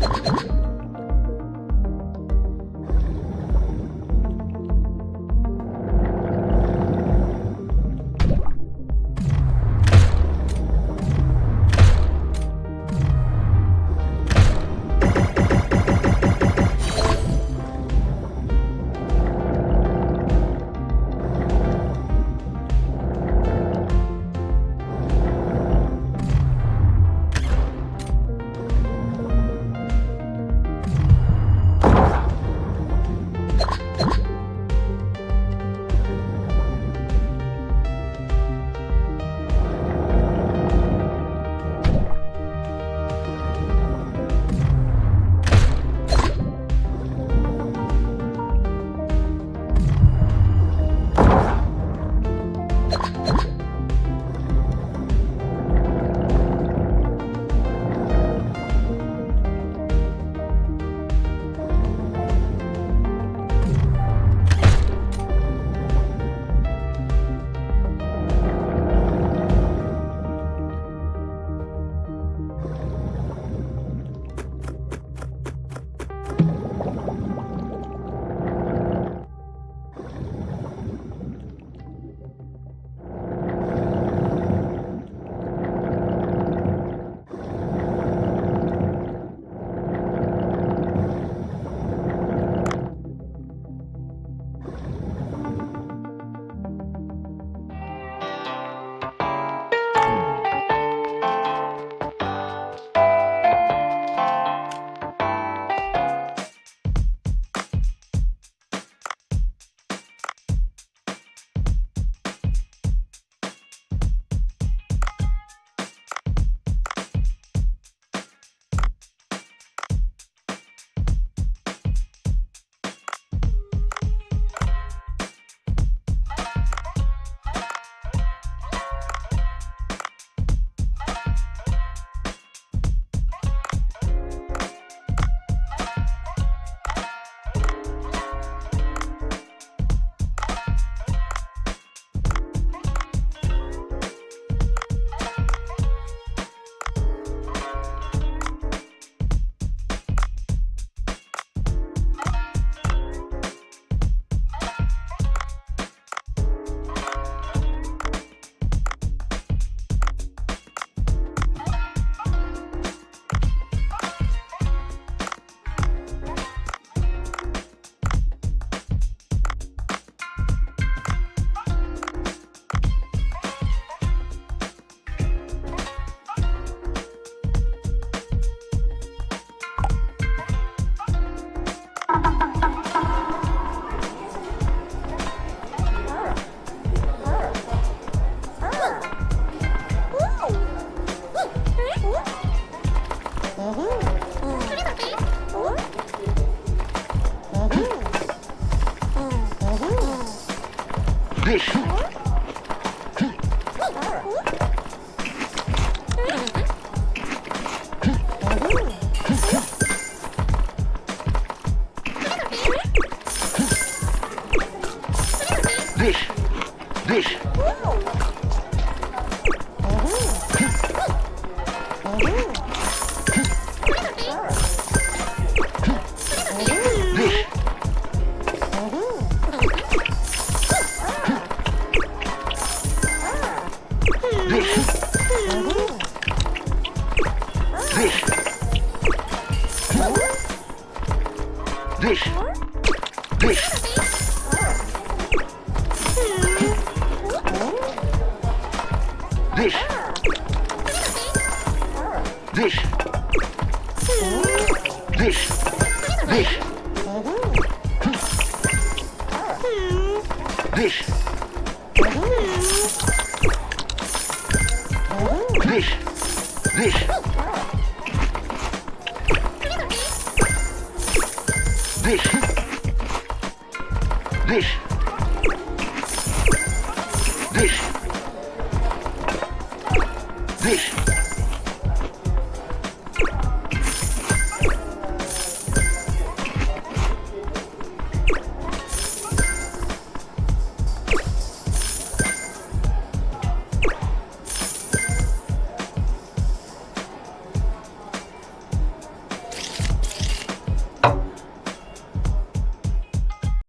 you Дышь! Deixa. Deixa.